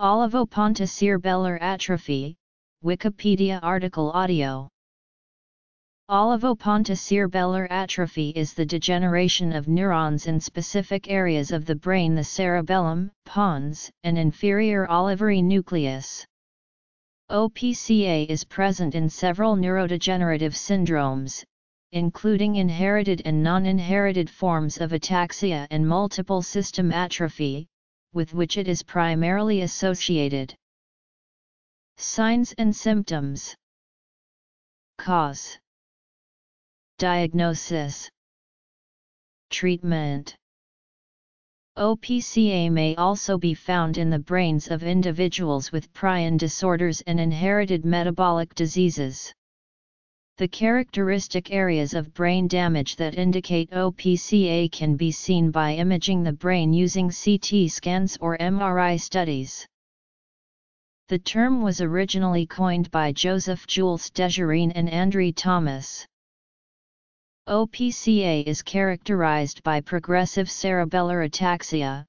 Olivopontocerebellar atrophy, Wikipedia article audio. Olivopontocerebellar atrophy is the degeneration of neurons in specific areas of the brain the cerebellum, pons, and inferior olivary nucleus. OPCA is present in several neurodegenerative syndromes, including inherited and non-inherited forms of ataxia and multiple system atrophy, with which it is primarily associated. Signs and symptoms Cause Diagnosis Treatment OPCA may also be found in the brains of individuals with prion disorders and inherited metabolic diseases. The characteristic areas of brain damage that indicate OPCA can be seen by imaging the brain using CT scans or MRI studies. The term was originally coined by Joseph Jules Dejerine and Andre Thomas. OPCA is characterized by progressive cerebellar ataxia,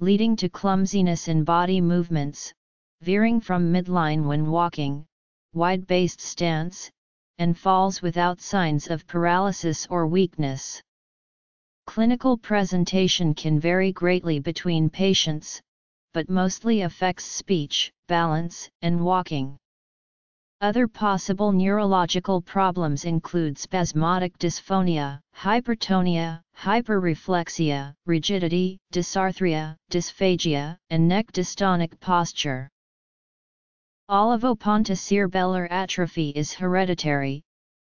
leading to clumsiness in body movements, veering from midline when walking, wide-based stance, and falls without signs of paralysis or weakness. Clinical presentation can vary greatly between patients, but mostly affects speech, balance, and walking. Other possible neurological problems include spasmodic dysphonia, hypertonia, hyperreflexia, rigidity, dysarthria, dysphagia, and neck dystonic posture. Olivopontocerebellar atrophy is hereditary,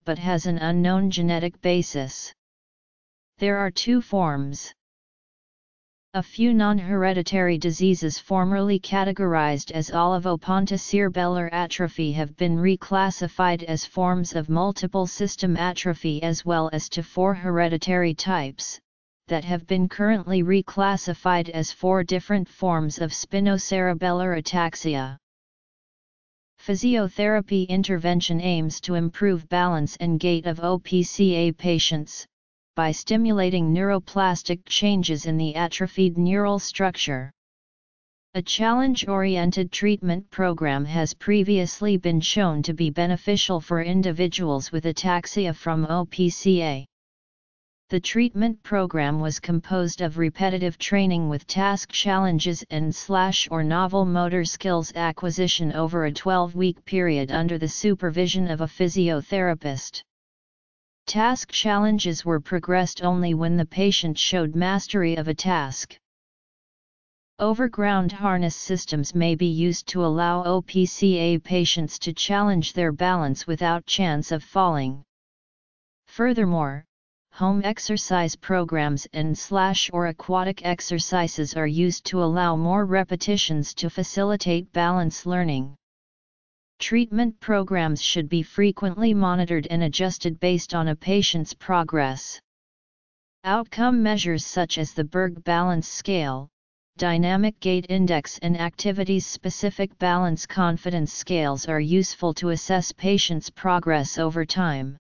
but has an unknown genetic basis. There are two forms. A few non-hereditary diseases formerly categorized as olivopontocerebellar atrophy have been reclassified as forms of multiple system atrophy as well as to four hereditary types, that have been currently reclassified as four different forms of spinocerebellar ataxia. Physiotherapy intervention aims to improve balance and gait of OPCA patients, by stimulating neuroplastic changes in the atrophied neural structure. A challenge-oriented treatment program has previously been shown to be beneficial for individuals with ataxia from OPCA. The treatment program was composed of repetitive training with task challenges and slash or novel motor skills acquisition over a 12-week period under the supervision of a physiotherapist. Task challenges were progressed only when the patient showed mastery of a task. Overground harness systems may be used to allow OPCA patients to challenge their balance without chance of falling. Furthermore, home exercise programs and slash or aquatic exercises are used to allow more repetitions to facilitate balance learning. Treatment programs should be frequently monitored and adjusted based on a patient's progress. Outcome measures such as the Berg Balance Scale, Dynamic Gait Index and activities-specific balance confidence scales are useful to assess patients' progress over time.